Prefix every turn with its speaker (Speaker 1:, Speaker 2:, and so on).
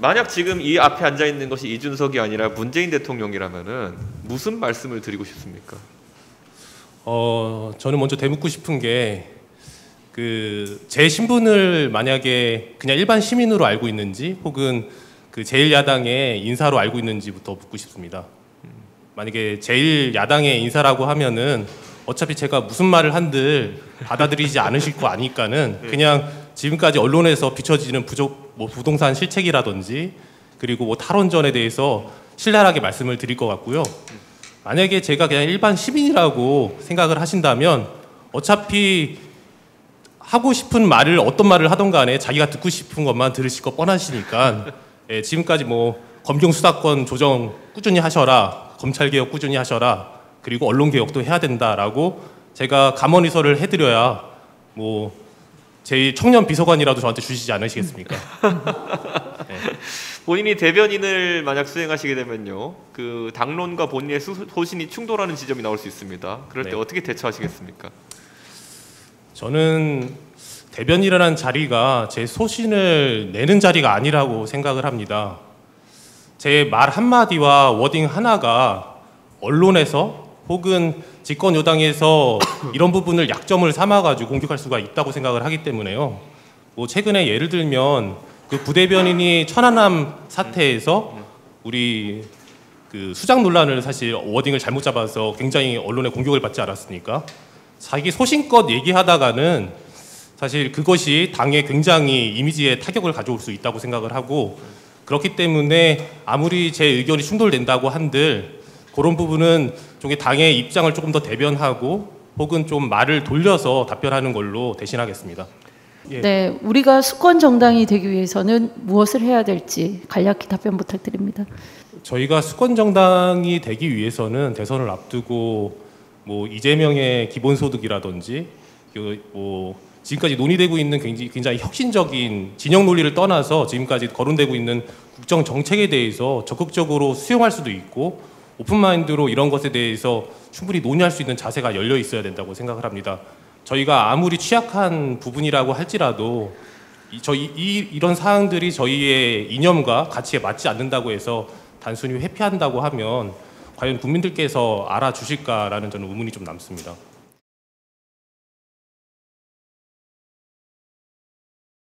Speaker 1: 만약 지금 이 앞에 앉아 있는 것이 이준석이 아니라 문재인 대통령이라면은 무슨 말씀을 드리고 싶습니까?
Speaker 2: 어, 저는 먼저 대묻고 싶은 게 그 제 신분을 만약에 그냥 일반 시민으로 알고 있는지 혹은 그 제1야당의 인사로 알고 있는지부터 묻고 싶습니다. 만약에 제1야당의 인사라고 하면은 어차피 제가 무슨 말을 한들 받아들이지 않으실 거 아니까는 그냥 지금까지 언론에서 비춰지는 부족 뭐 부동산 실책이라든지 그리고 뭐 탈원전에 대해서 신랄하게 말씀을 드릴 것 같고요. 만약에 제가 그냥 일반 시민이라고 생각을 하신다면 어차피 하고 싶은 말을 어떤 말을 하던 간에 자기가 듣고 싶은 것만 들으실 거 뻔하시니까 예, 지금까지 뭐 검경 수사권 조정 꾸준히 하셔라 검찰 개혁 꾸준히 하셔라 그리고 언론 개혁도 해야 된다라고 제가 감언의설을 해드려야 뭐 제 청년 비서관이라도 저한테 주시지 않으시겠습니까?
Speaker 1: 본인이 대변인을 만약 수행하시게 되면요, 그 당론과 본인의 수- 소신이 충돌하는 지점이 나올 수 있습니다. 그럴 때
Speaker 2: 네.
Speaker 1: 어떻게 대처하시겠습니까?
Speaker 2: 저는 대변이라는 자리가 제 소신을 내는 자리가 아니라고 생각을 합니다. 제 말 한마디와 워딩 하나가 언론에서 혹은 집권 여당에서 이런 부분을 약점을 삼아가지고 공격할 수가 있다고 생각을 하기 때문에요. 뭐 최근에 예를 들면 그 부대변인이 천안함 사태에서 우리 그 수장 논란을 사실 워딩을 잘못 잡아서 굉장히 언론의 공격을 받지 않았습니까? 자기 소신껏 얘기하다가는 사실 그것이 당에 굉장히 이미지에 타격을 가져올 수 있다고 생각을 하고 그렇기 때문에 아무리 제 의견이 충돌된다고 한들 그런 부분은 좀 당의 입장을 조금 더 대변하고 혹은 좀 말을 돌려서 답변하는 걸로 대신하겠습니다. 예.
Speaker 3: 네, 우리가 수권 정당이 되기 위해서는 무엇을 해야 될지 간략히 답변 부탁드립니다.
Speaker 2: 저희가 수권 정당이 되기 위해서는 대선을 앞두고 뭐 이재명의 기본소득이라든지 그뭐 지금까지 논의되고 있는 굉장히, 굉장히 혁신적인 진영 논리를 떠나서 지금까지 거론되고 있는 국정 정책에 대해서 적극적으로 수용할 수도 있고 오픈마인드로 이런 것에 대해서 충분히 논의할 수 있는 자세가 열려 있어야 된다고 생각을 합니다. 저희가 아무리 취약한 부분이라고 할지라도 이, 저희 이, 이런 사항들이 저희의 이념과 가치에 맞지 않는다고 해서 단순히 회피한다고 하면 과연 국민들께서 알아주실까라는 저는 의문이 좀 남습니다.